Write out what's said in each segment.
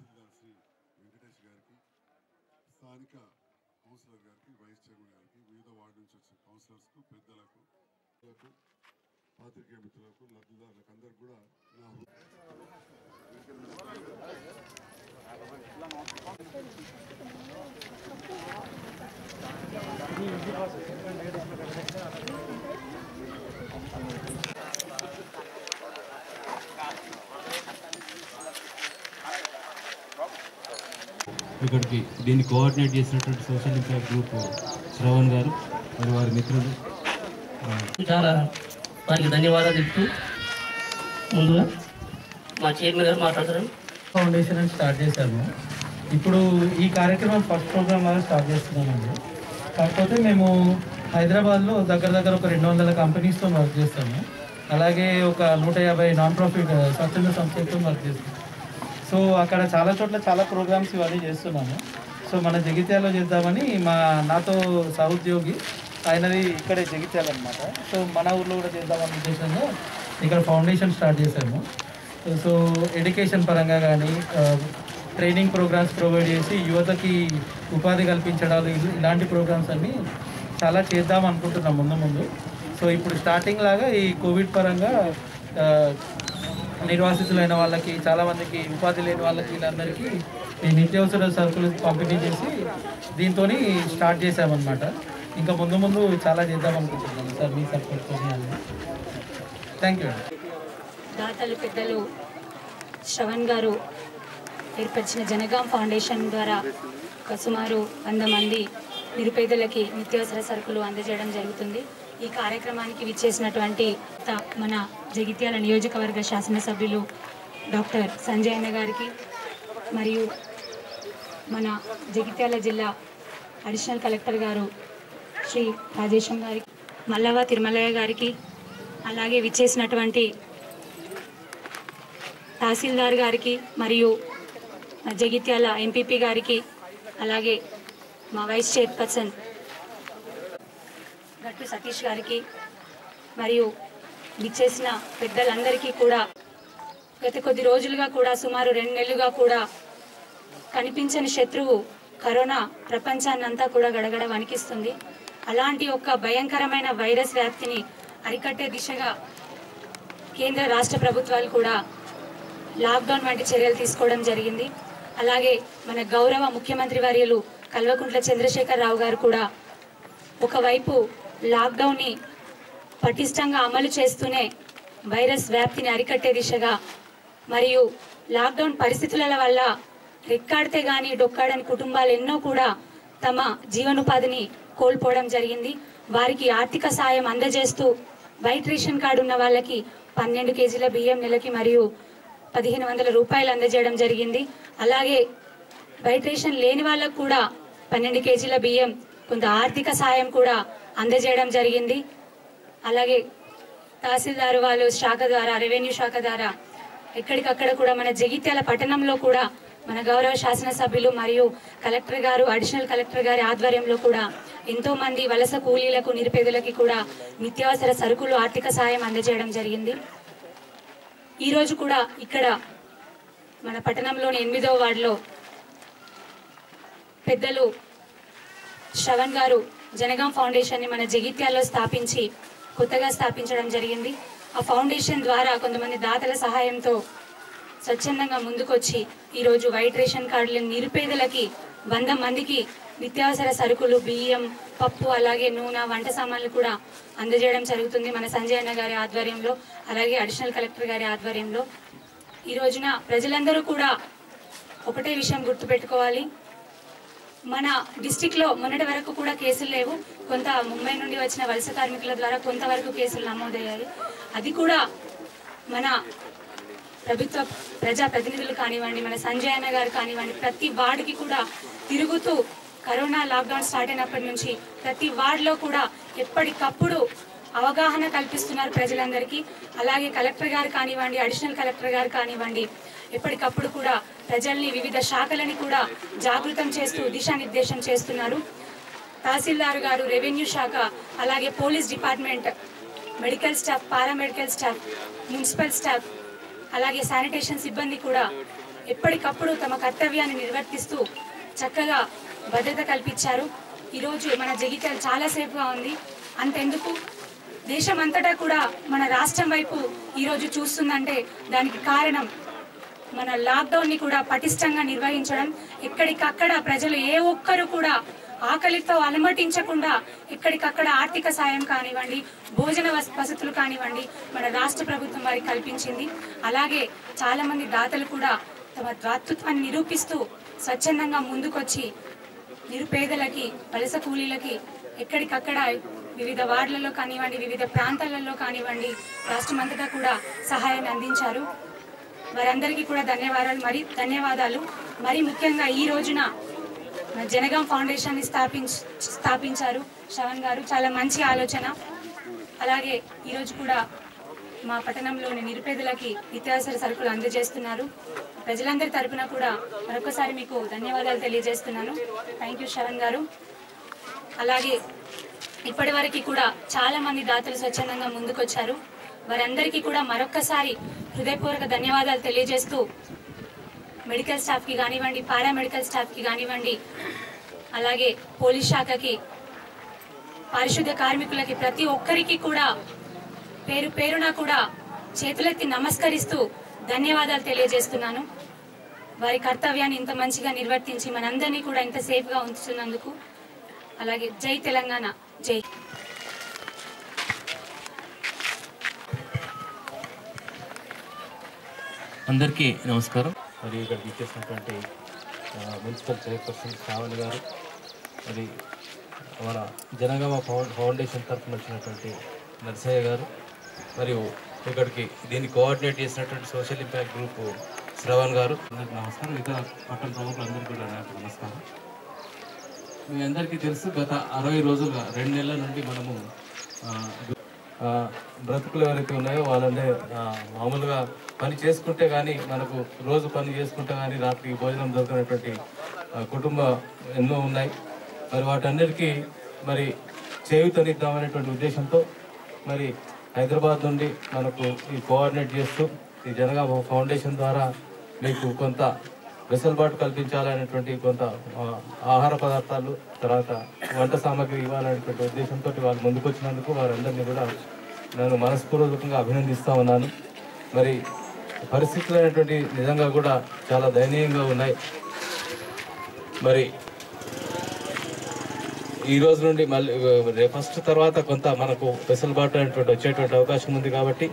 తహసీల్దార్ శ్రీ వెంకటేష్ గారికి స్థానిక కౌన్సిలర్ గారికి వైస్ చైర్మన్ గారికి వివిధ వార్డు నుంచి వచ్చిన కౌన్సిలర్స్కు పెద్దలకు పాత్రికేయ మిత్రులకు లబ్ధిదారులకు అందరికి కూడా నా ఇక్కడికి దీన్ని కోఆర్డినేట్ చేసినటువంటి సోషల్ ఇంపాక్ట్ గ్రూప్ శ్రవణ్ గారు మరి వారి మిత్రులు. చాలా వారికి ధన్యవాదాలు చెప్తూ ముందుగా మా చైర్మన్ గారు మాట్లాడతారు. ఫౌండేషన్ అని స్టార్ట్ చేశాము. ఇప్పుడు ఈ కార్యక్రమం ఫస్ట్ ప్రోగ్రామ్ లాగా స్టార్ట్ చేస్తున్నామండి. కాకపోతే మేము హైదరాబాద్లో దగ్గర దగ్గర ఒక రెండు వందల కంపెనీస్తో వర్క్ చేస్తాము. అలాగే ఒక నూట యాభై నాన్ ప్రాఫిట్ స్వచ్ఛంద సంస్థలతో వర్క్ చేస్తాము. సో అక్కడ చాలా చోట్ల చాలా ప్రోగ్రామ్స్ ఇవన్నీ చేస్తున్నాము. సో మన జగిత్యాలో చేద్దామని మా నాతో సహోద్యోగి ఆయనది ఇక్కడే జగిత్యాల అనమాట సో మన ఊర్లో కూడా చేద్దామని ఉద్దేశంలో ఇక్కడ ఫౌండేషన్ స్టార్ట్ చేశాము. సో ఎడ్యుకేషన్ పరంగా కానీ ట్రైనింగ్ ప్రోగ్రామ్స్ ప్రొవైడ్ చేసి యువతకి ఉపాధి కల్పించడాలు ఇలాంటి ప్రోగ్రామ్స్ అన్నీ చాలా చేద్దాం అనుకుంటున్నాం ముందు ముందు. సో ఇప్పుడు స్టార్టింగ్ లాగా ఈ కోవిడ్ పరంగా నిర్వాసితులైన వాళ్ళకి చాలా మందికి ఉపాధి లేని వాళ్ళకి వీళ్ళందరికీ ఈ నిత్యావసర సరుకులు పంపిణీ చేసి దీంతో స్టార్ట్ చేసామన్నమాట ఇంకా ముందు ముందు చాలా చేద్దాం అనుకుంటున్నాను సార్ మీ సపోర్ట్తో థ్యాంక్ యూ దాతలు పెద్దలు శ్రవణ్ గారు ఏర్పరిచిన జనగాం ఫౌండేషన్ ద్వారా ఒక సుమారు వంద మంది నిరుపేదలకి నిత్యావసర సరుకులు అందజేయడం జరుగుతుంది. ఈ కార్యక్రమానికి విచ్చేసినటువంటి త- మన జగిత్యాల నియోజకవర్గ శాసనసభ్యులు డాక్టర్ సంజయ్ అన్న గారికి మరియు మన జగిత్యాల జిల్లా అడిషనల్ కలెక్టర్ గారు శ్రీ రాజేశం గారికి మల్లవ తిరుమలయ్య గారికి అలాగే విచ్చేసినటువంటి తహసీల్దార్ గారికి మరియు జగిత్యాల ఎంపీపీ గారికి అలాగే మా వైస్ చైర్పర్సన్ గట్టు సతీష్ గారికి మరియు విచ్చేసిన పెద్దలందరికీ కూడా గత కొద్ది రోజులుగా కూడా సుమారు రెండు నెలలుగా కూడా కనిపించని శత్రువు కరోనా ప్రపంచాన్నంతా కూడా గడగడ వణికిస్తుంది. అలాంటి ఒక భయంకరమైన వైరస్ వ్యాప్తిని అరికట్టే దిశగా కేంద్ర రాష్ట్ర ప్రభుత్వాలు కూడా లాక్డౌన్ వంటి చర్యలు తీసుకోవడం జరిగింది. అలాగే మన గౌరవ ముఖ్యమంత్రి వర్యులు కల్వకుంట్ల చంద్రశేఖర్ రావు గారు కూడా ఒకవైపు లాక్డౌన్ని పటిష్టంగా అమలు చేస్తూనే వైరస్ వ్యాప్తిని అరికట్టే దిశగా మరియు లాక్డౌన్ పరిస్థితుల వల్ల రెక్కాడితే కానీ డొక్కాడని కుటుంబాలు ఎన్నో కూడా తమ జీవనోపాధిని కోల్పోవడం జరిగింది. వారికి ఆర్థిక సాయం అందజేస్తూ వైట్ రేషన్ కార్డు ఉన్న వాళ్ళకి పన్నెండు కేజీల బియ్యం నెలకి మరియు పదిహేను వందల రూపాయలు అందజేయడం జరిగింది. అలాగే వైట్ రేషన్ లేని వాళ్ళకు కూడా పన్నెండు కేజీల బియ్యం కొంత ఆర్థిక సాయం కూడా అందజేయడం జరిగింది. అలాగే తహసీల్దార్ వాళ్ళు శాఖ ద్వారా రెవెన్యూ శాఖ ద్వారా ఎక్కడికక్కడ కూడా మన జగిత్యాల పట్టణంలో కూడా మన గౌరవ శాసనసభ్యులు మరియు కలెక్టర్ గారు అడిషనల్ కలెక్టర్ గారి ఆధ్వర్యంలో కూడా ఎంతో మంది వలస కూలీలకు నిరుపేదలకి కూడా నిత్యావసర సరుకులు ఆర్థిక సాయం అందజేయడం జరిగింది. ఈరోజు కూడా ఇక్కడ మన పట్టణంలోని ఎనిమిదవ వార్డులో పెద్దలు శ్రవణ్ గారు జనగాం ఫౌండేషన్ని మన జగిత్యాల్లో స్థాపించి కొత్తగా స్థాపించడం జరిగింది. ఆ ఫౌండేషన్ ద్వారా కొంతమంది దాతల సహాయంతో స్వచ్ఛందంగా ముందుకొచ్చి ఈరోజు వైట్ రేషన్ కార్డులు నిరుపేదలకి వంద మందికి నిత్యావసర సరుకులు బియ్యం పప్పు అలాగే నూనె వంట సామాన్లు కూడా అందజేయడం జరుగుతుంది మన సంజయ్ అన్న గారి ఆధ్వర్యంలో అలాగే అడిషనల్ కలెక్టర్ గారి ఆధ్వర్యంలో. ఈ రోజున ప్రజలందరూ కూడా ఒకటే విషయం గుర్తుపెట్టుకోవాలి. మన డిస్టిక్లో మొన్నటి వరకు కూడా కేసులు లేవు. కొంత ముంబై నుండి వచ్చిన వలస కార్మికుల ద్వారా కొంతవరకు కేసులు నమోదయ్యాయి. అది కూడా మన ప్రభుత్వ ప్రజా ప్రతినిధులు కానివ్వండి మన సంజయ్ అన్న గారు కానివ్వండి ప్రతి వార్డుకి కూడా తిరుగుతూ కరోనా లాక్డౌన్ స్టార్ట్ అయినప్పటి నుంచి ప్రతి వార్డులో కూడా ఎప్పటికప్పుడు అవగాహన కల్పిస్తున్నారు ప్రజలందరికీ. అలాగే కలెక్టర్ గారు కానివ్వండి అడిషనల్ కలెక్టర్ గారు కానివ్వండి ఎప్పటికప్పుడు కూడా ప్రజల్ని వివిధ శాఖలని కూడా జాగృతం చేస్తూ దిశానిర్దేశం చేస్తున్నారు. తహసీల్దార్ గారు రెవెన్యూ శాఖ అలాగే police department medical staff paramedical staff municipal staff అలాగే శానిటేషన్ సిబ్బంది కూడా ఎప్పటికప్పుడు తమ కర్తవ్యాన్ని నిర్వర్తిస్తూ చక్కగా భద్రత కల్పించారు. ఈరోజు మన జగిత్యాల చాలా సేఫ్గా ఉంది. అంతెందుకు? దేశం అంతటా కూడా మన రాష్ట్రం వైపు ఈరోజు చూస్తుందంటే దానికి కారణం మన లాక్డౌన్ని కూడా పటిష్టంగా నిర్వహించడం. ఎక్కడికక్కడ ప్రజలు ఏ ఒక్కరు కూడా ఆకలితో అలమటించకుండా ఎక్కడికక్కడ ఆర్థిక సాయం కానివ్వండి భోజన వస- వసతులు కానివ్వండి మన రాష్ట్ర ప్రభుత్వం వారికి కల్పించింది. అలాగే చాలామంది దాతలు కూడా తమ దాతృత్వాన్ని నిరూపిస్తూ స్వచ్ఛందంగా ముందుకొచ్చి నిరుపేదలకి వలస కూలీలకి ఎక్కడికక్కడ వివిధ వార్డులలో కానివ్వండి వివిధ ప్రాంతాలలో కానివ్వండి రాష్ట్రమంతటా కూడా సహాయాన్ని అందించారు. వారందరికీ కూడా ధన్యవాదాలు. మరి ధన్యవాదాలు. మరి ముఖ్యంగా ఈ రోజున జనగాం ఫౌండేషన్ని స్థాపించ స్థాపించారు శ్రవణ్ గారు. చాలా మంచి ఆలోచన. అలాగే ఈరోజు కూడా మా పట్టణంలోని నిరుపేదలకి నిత్యావసర సరుకులు అందజేస్తున్నారు. ప్రజలందరి తరఫున కూడా మరొకసారి మీకు ధన్యవాదాలు తెలియజేస్తున్నాను. థ్యాంక్ యూ శ్రవణ్ గారు. అలాగే ఇప్పటి వరకు కూడా చాలా మంది దాతలు స్వచ్ఛందంగా ముందుకొచ్చారు. వారందరికీ కూడా మరొక్కసారి హృదయపూర్వక ధన్యవాదాలు తెలియజేస్తూ మెడికల్ స్టాఫ్కి కానివ్వండి పారామెడికల్ స్టాఫ్కి కానివ్వండి అలాగే పోలీస్ శాఖకి పారిశుద్ధ్య కార్మికులకి ప్రతి ఒక్కరికి కూడా పేరు పేరున కూడా చేతులెత్తి నమస్కరిస్తూ ధన్యవాదాలు తెలియజేస్తున్నాను. వారి కర్తవ్యాన్ని ఇంత మంచిగా నిర్వర్తించి మనందరినీ కూడా ఇంత సేఫ్గా ఉంచుతున్నందుకు. అలాగే జై తెలంగాణ. జై. అందరికీ నమస్కారం. మరి ఇక్కడికి ఇచ్చేసినటువంటి ఆ, మున్సిపల్ చైర్పర్సన్ శ్రావణి గారు మరి మన జనగామ ఫౌ- ఫౌండేషన్ తరఫున వచ్చినటువంటి నరసయ్య గారు మరియు ఇక్కడికి దీన్ని కోఆర్డినేట్ చేసినటువంటి సోషల్ ఇంపాక్ట్ గ్రూప్ శ్రవణ్ గారు. అందరికీ నమస్కారం. ఇతర పట్టణ ప్రముఖులందరికీ కూడా నాకు నమస్కారం. మీ అందరికీ తెలుసు గత అరవై రోజులుగా రెండు నెలల నుండి మనము బ్రతుకులు ఎవరైతే ఉన్నాయో వాళ్ళంటే మామూలుగా పని చేసుకుంటే కానీ మనకు రోజు పని చేసుకుంటే కానీ రాత్రికి భోజనం దొరికినటువంటి కుటుంబ ఎన్నో ఉన్నాయి. మరి వాటన్నిటికీ మరి చేయుతనిద్దామనేటువంటి ఉద్దేశంతో మరి హైదరాబాద్ నుండి మనకు ఈ కోఆర్డినేట్ చేస్తూ ఈ జనగా ఫౌండేషన్ ద్వారా మీకు కొంత వెసులుబాటు కల్పించాలనేటువంటి కొంత ఆహార పదార్థాలు తర్వాత వంట సామాగ్రి ఇవ్వాలనేటువంటి ఉద్దేశంతో వాళ్ళు ముందుకు వచ్చినందుకు వారందరినీ కూడా నేను మనస్పూర్వకంగా అభినందిస్తూ ఉన్నాను. మరి పరిస్థితులు అనేటువంటి నిజంగా కూడా చాలా దయనీయంగా ఉన్నాయి. మరి ఈ రోజు నుండి మళ్ళీ ఫస్ట్ తర్వాత కొంత మనకు వెసులుబాటు అనేటువంటి వచ్చేటువంటి అవకాశం ఉంది కాబట్టి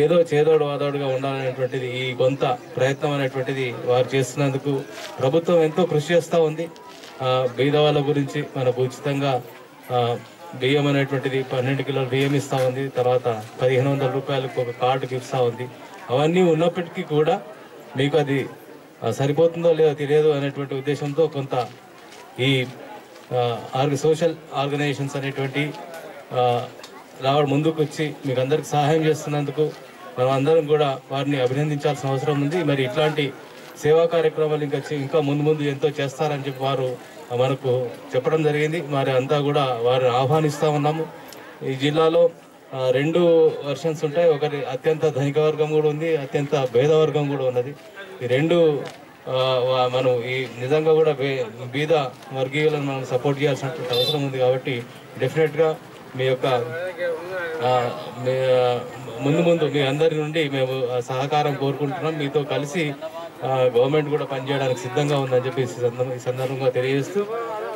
ఏదో చేదోడు వాదోడుగా ఉండాలనేటువంటిది ఈ కొంత ప్రయత్నం అనేటువంటిది వారు చేస్తున్నందుకు ప్రభుత్వం ఎంతో కృషి చేస్తూ ఉంది. బీదవాళ్ళ గురించి మనకు ఉచితంగా బియ్యం అనేటువంటిది పన్నెండు కిలోల బియ్యం ఇస్తూ ఉంది. తర్వాత పదిహేను వందల రూపాయలకు ఒక కార్డుకి ఇస్తూ ఉంది. అవన్నీ ఉన్నప్పటికీ కూడా మీకు అది సరిపోతుందో లేదో తెలియదు అనేటువంటి ఉద్దేశంతో కొంత ఈ ఆర్గ సోషల్ ఆర్గనైజేషన్స్ అనేటువంటి రావడం ముందుకు వచ్చి మీకు అందరికి సహాయం చేస్తున్నందుకు మనం అందరం కూడా వారిని అభినందించాల్సిన అవసరం ఉంది. మరి ఇట్లాంటి సేవా కార్యక్రమాలు ఇంకా ఇంకా ముందు ముందు ఎంతో చేస్తారని చెప్పి వారు మనకు చెప్పడం జరిగింది. మరి అంతా కూడా వారిని ఆహ్వానిస్తూ ఉన్నాము. ఈ జిల్లాలో రెండు వర్షన్స్ ఉంటాయి. ఒకటి అత్యంత ధనిక వర్గం కూడా ఉంది అత్యంత భేద వర్గం కూడా ఉన్నది. ఈ రెండు మనం ఈ నిజంగా కూడా బే- బీద వర్గీయులను మనం సపోర్ట్ చేయాల్సినటువంటి అవసరం ఉంది కాబట్టి డెఫినెట్గా మీ యొక్క మీ, ముందు ముందు మీ అందరి నుండి మేము సహకారం కోరుకుంటున్నాం. మీతో కలిసి గవర్నమెంట్ కూడా పనిచేయడానికి సిద్ధంగా ఉందని చెప్పి ఈ సందర్భ- ఈ సందర్భంగా తెలియజేస్తూ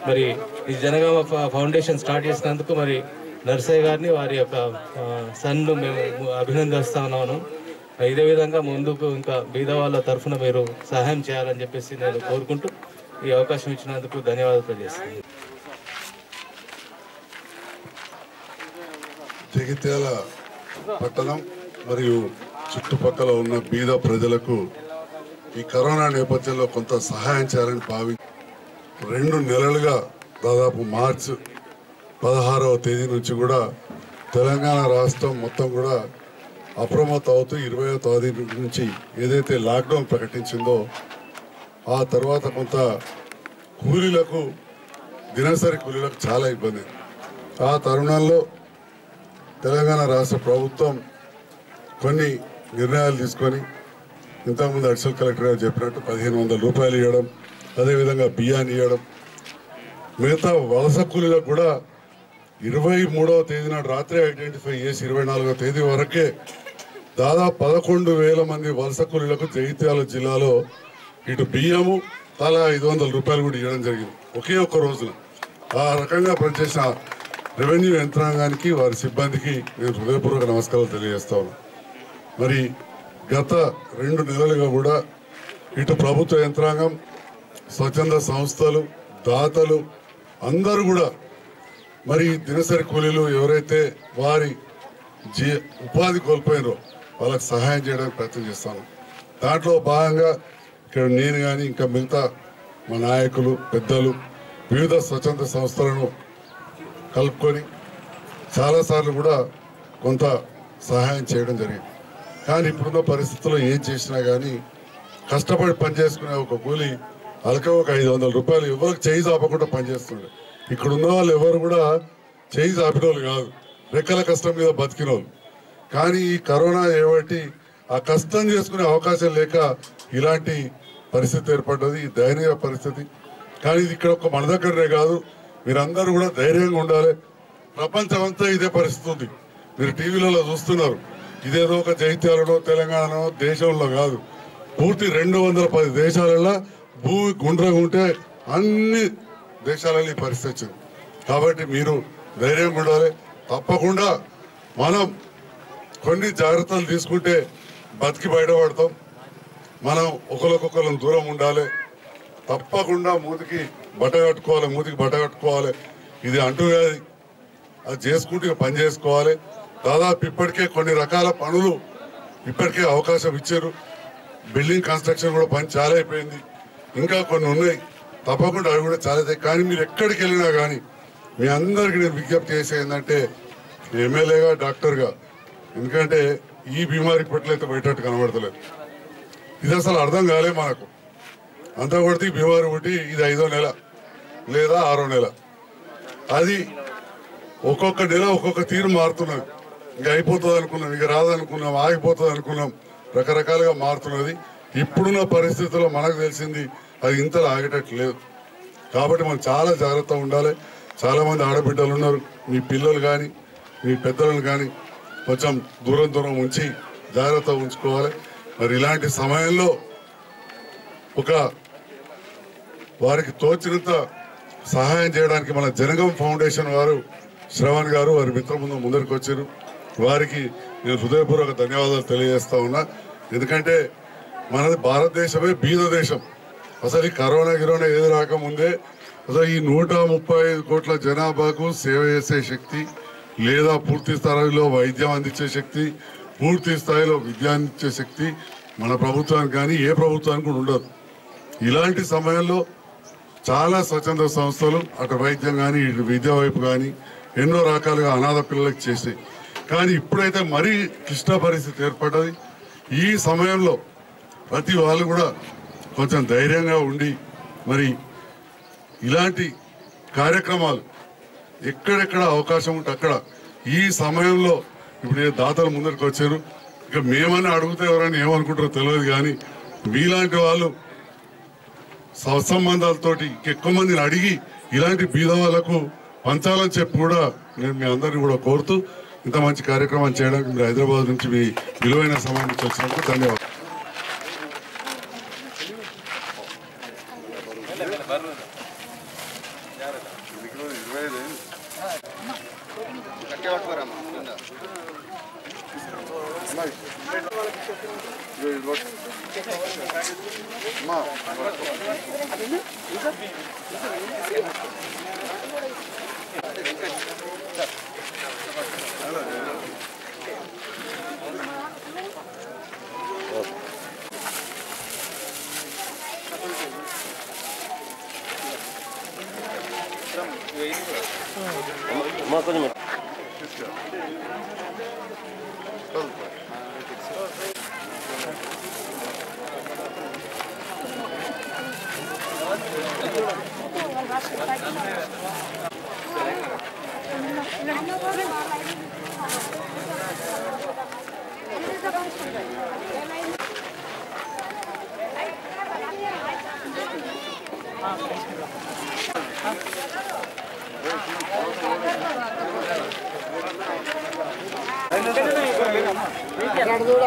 మరి ఈ జనగామ ఫౌండేషన్ స్టార్ట్ చేసినందుకు మరి నర్సయ్య గారిని వారి యొక్క సన్ను మేము అభినందిస్తా ఉన్నాను. ఇదే విధంగా ముందుకు ఇంకా బీద వాళ్ళ తరఫున మీరు సహాయం చేయాలని చెప్పేసి నేను కోరుకుంటూ ఈ అవకాశం ఇచ్చినందుకు ధన్యవాదాలు తెలియజేస్తాను జగిత్యాల పట్టణం మరియు చుట్టుపక్కల ఉన్న బీద ప్రజలకు ఈ కరోనా నేపథ్యంలో కొంత సహాయం చేయాలని భావి రెండు నెలలుగా దాదాపు మార్చి పదహారవ తేదీ నుంచి కూడా తెలంగాణ రాష్ట్రం మొత్తం కూడా అప్రమత్త అవుతూ ఇరవయో తేదీ నుంచి ఏదైతే లాక్డౌన్ ప్రకటించిందో ఆ తర్వాత కొంత కూలీలకు దినసరి కూలీలకు చాలా ఇబ్బంది. ఆ తరుణంలో తెలంగాణ రాష్ట్ర ప్రభుత్వం కొన్ని నిర్ణయాలు తీసుకొని ఇంతకుముందు అడిషనల్ కలెక్టర్ గారు చెప్పినట్టు పదిహేను వందల రూపాయలు ఇవ్వడం అదేవిధంగా బియ్యాన్ని ఇవ్వడం మిగతా వలస కూలీలకు కూడా ఇరవై మూడవ తేదీ నాడు రాత్రి ఐడెంటిఫై చేసి ఇరవై నాలుగవ తేదీ వరకే దాదాపు పదకొండు వేల మంది వలస కూలీలకు జగిత్యాల జిల్లాలో ఇటు బియ్యము తలా ఐదు వందల రూపాయలు కూడా ఇవ్వడం జరిగింది. ఒకే ఒక్క రోజున ఆ రకంగా పనిచేసిన రెవెన్యూ యంత్రాంగానికి వారి సిబ్బందికి నేను హృదయపూర్వక నమస్కారాలు తెలియజేస్తా మరి గత రెండు నెలలుగా కూడా ఇటు ప్రభుత్వ యంత్రాంగం స్వచ్ఛంద సంస్థలు దాతలు అందరూ కూడా మరి దినసరి కూలీలు ఎవరైతే వారి జీ ఉపాధి కోల్పోయినో వాళ్ళకి సహాయం చేయడానికి ప్రయత్నం చేస్తాను. దాంట్లో భాగంగా ఇక్కడ నేను కానీ ఇంకా మిగతా మా నాయకులు పెద్దలు వివిధ స్వచ్ఛంద సంస్థలను కలుపుకొని చాలాసార్లు కూడా కొంత సహాయం చేయడం జరిగింది. కానీ ఇప్పుడున్న పరిస్థితుల్లో ఏం చేసినా కానీ కష్టపడి పనిచేసుకునే ఒక కూలి అలక ఒక ఐదు వందల రూపాయలు ఎవరికి చేయి చాపకుండా పనిచేస్తుండే. ఇక్కడ ఉన్న వాళ్ళు ఎవరు కూడా చేయి చాపిన వాళ్ళు కాదు. రెక్కల కష్టం మీద బతికిన వాళ్ళు కానీ ఈ కరోనా ఏబట్టి ఆ కష్టం చేసుకునే అవకాశం లేక ఇలాంటి పరిస్థితి ఏర్పడ్డది దయనీయ పరిస్థితి. కానీ ఇది ఇక్కడ ఒక మన దగ్గరనే కాదు. మీరందరూ కూడా ధైర్యంగా ఉండాలి. ప్రపంచం అంతా ఇదే పరిస్థితి ఉంది. మీరు టీవీలలో చూస్తున్నారు. ఇదేదో ఒక జైత్యాలలో తెలంగాణలో దేశంలో కాదు. పూర్తి రెండు వందల పది దేశాలలో భూమి గుండ్రంగా ఉంటే అన్ని దేశాలలో ఈ పరిస్థితి వచ్చింది. కాబట్టి మీరు ధైర్యంగా ఉండాలి. తప్పకుండా మనం కొన్ని జాగ్రత్తలు తీసుకుంటే బతికి బయటపడతాం మనం ఒకరికొకరం దూరం ఉండాలి. తప్పకుండా మూతికి బట్ట కట్టుకోవాలి మూతికి బట్ట కట్టుకోవాలి. ఇది అంటూ అది చేసుకుంటూ పని చేసుకోవాలి. దాదాపు ఇప్పటికే కొన్ని రకాల పనులు ఇప్పటికే అవకాశం ఇచ్చారు. బిల్డింగ్ కన్స్ట్రక్షన్ కూడా పని చాలా అయిపోయింది. ఇంకా కొన్ని ఉన్నాయి. తప్పకుండా అవి కూడా చాలా అవుతాయి. కానీ మీరు ఎక్కడికి వెళ్ళినా కానీ మీ అందరికీ నేను విజ్ఞప్తి చేసే ఏంటంటే ఎమ్మెల్యేగా డాక్టర్గా. ఎందుకంటే ఈ బీమారి పట్లయితే బయటట్టు కనబడతలేదు. ఇది అసలు అర్థం కాలే మనకు. అంతా కొడితే ఈ బీమారి పుట్టి ఇది ఐదో నెల. లేదా ఆరో నెల. అది ఒక్కొక్క నెల ఒక్కొక్క తీరు మారుతున్నది. ఇంక అయిపోతుంది అనుకున్నాం ఇంకా రాదనుకున్నాం ఆగిపోతుంది అనుకున్నాం రకరకాలుగా మారుతున్నది. ఇప్పుడున్న పరిస్థితుల్లో మనకు తెలిసింది అది ఇంతలో ఆగేటట్టు లేదు. కాబట్టి మనం చాలా జాగ్రత్తగా ఉండాలి. చాలామంది ఆడబిడ్డలు ఉన్నారు. మీ పిల్లలు కానీ మీ పెద్దలను కానీ కొంచెం దూరం దూరం ఉంచి జాగ్రత్తగా ఉంచుకోవాలి. మరి ఇలాంటి సమయంలో ఒక వారికి తోచినంత సహాయం చేయడానికి మన జనగం ఫౌండేషన్ వారు శ్రవణ్ గారు వారి మిత్రబృందం ముందు ముందరికి వచ్చారు. వారికి నేను హృదయపూర్వక ధన్యవాదాలు తెలియజేస్తా ఉన్నా. ఎందుకంటే మనది భారతదేశమే బీద దేశం. అసలు ఈ కరోనా గిరోనా ఏది రాకముందే అసలు ఈ నూట ముప్పై ఐదు కోట్ల జనాభాకు సేవ చేసే శక్తి లేదా పూర్తి స్థాయిలో వైద్యం అందించే శక్తి పూర్తి స్థాయిలో విద్య అందించే శక్తి మన ప్రభుత్వానికి కానీ ఏ ప్రభుత్వానికి కూడా ఉండదు. ఇలాంటి సమయంలో చాలా స్వచ్ఛంద సంస్థలు అటు వైద్యం కానీ ఇటు విద్య వైపు కానీ ఎన్నో రకాలుగా అనాథ పిల్లలకు చేసాయి కానీ ఇప్పుడైతే మరీ క్లిష్ట పరిస్థితి ఏర్పడ్డది. ఈ సమయంలో ప్రతి వాళ్ళు కూడా కొంచెం ధైర్యంగా ఉండి మరి ఇలాంటి కార్యక్రమాలు ఎక్కడెక్కడ అవకాశం ఉంటే అక్కడ ఈ సమయంలో ఇప్పుడు దాతలు ముందరికి వచ్చారు ఇక మేమని అడిగితే ఎవరైనా ఏమనుకుంటారో తెలియదు కానీ మీలాంటి వాళ్ళు సత్సంబంధాలతోటి ఎక్కువ మందిని అడిగి ఇలాంటి బీద వాళ్ళకు పంచాలని చెప్పి కూడా నేను మీ అందరిని కూడా కోరుతూ ఇంత మంచి కార్యక్రమం చేయడానికి మీరు హైదరాబాద్ నుంచి మీ విలువైన సమయం నుంచి వచ్చినందుకు ధన్యవాదాలు. まあこれも。Thank you. अर्डजोड